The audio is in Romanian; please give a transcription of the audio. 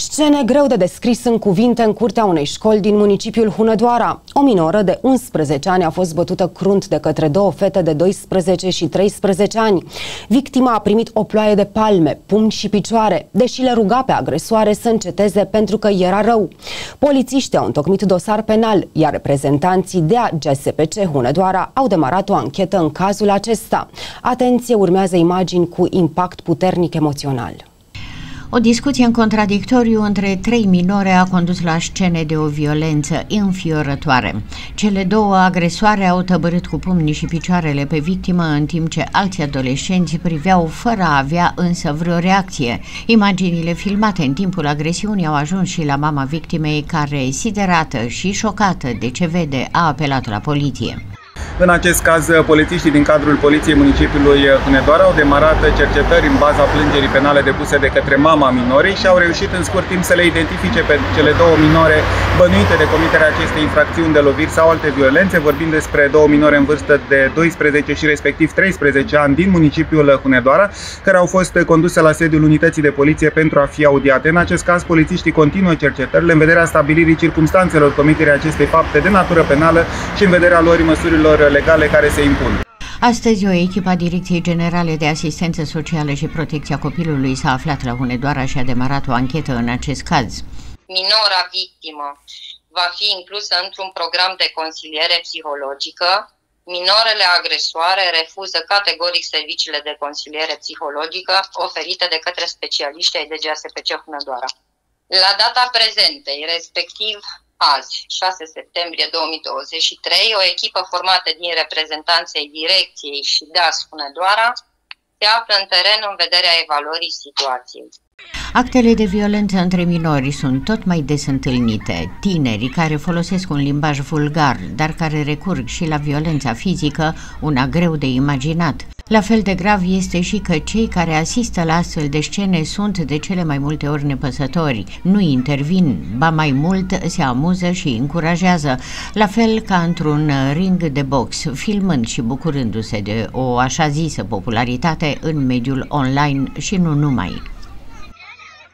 Scene greu de descris în cuvinte în curtea unei școli din municipiul Hunedoara. O minoră de 11 ani a fost bătută crunt de către două fete de 12 și 13 ani. Victima a primit o ploaie de palme, pumni și picioare, deși le ruga pe agresoare să înceteze pentru că era rău. Polițiștii au întocmit dosar penal, iar reprezentanții de a GSPC Hunedoara au demarat o anchetă în cazul acesta. Atenție, urmează imagini cu impact puternic emoțional. O discuție în contradictoriu între trei minore a condus la scene de o violență înfiorătoare. Cele două agresoare au tăbărât cu pumnii și picioarele pe victimă, în timp ce alți adolescenți priveau fără a avea însă vreo reacție. Imaginile filmate în timpul agresiunii au ajuns și la mama victimei, care, siderată și șocată de ce vede, a apelat la poliție. În acest caz, polițiștii din cadrul Poliției Municipiului Hunedoara au demarat cercetări în baza plângerii penale depuse de către mama minorii și au reușit în scurt timp să le identifice pe cele două minore bănuite de comiterea acestei infracțiuni de loviri sau alte violențe. Vorbim despre două minore în vârstă de 12 și respectiv 13 ani din municipiul Hunedoara, care au fost conduse la sediul unității de poliție pentru a fi audiate. În acest caz, polițiștii continuă cercetările în vederea stabilirii circumstanțelor comiterii acestei fapte de natură penală și în vederea luării măsurilor legale care se impun. Astăzi, o echipă a Direcției Generale de Asistență Socială și Protecția Copilului s-a aflat la Hunedoara și a demarat o anchetă în acest caz. Minora victimă va fi inclusă într-un program de consiliere psihologică. Minorele agresoare refuză categoric serviciile de consiliere psihologică oferite de către specialiști ai DGSPC Hunedoara. La data prezentei, respectiv azi, 6 septembrie 2023, o echipă formată din reprezentanței direcției și DAS Hunedoara se află în teren în vederea evaluării situației. Actele de violență între minori sunt tot mai des întâlnite. Tinerii care folosesc un limbaj vulgar, dar care recurg și la violența fizică, una greu de imaginat. La fel de grav este și că cei care asistă la astfel de scene sunt de cele mai multe ori nepăsători, nu intervin, ba mai mult se amuză și încurajează, la fel ca într-un ring de box, filmând și bucurându-se de o așa zisă popularitate în mediul online și nu numai.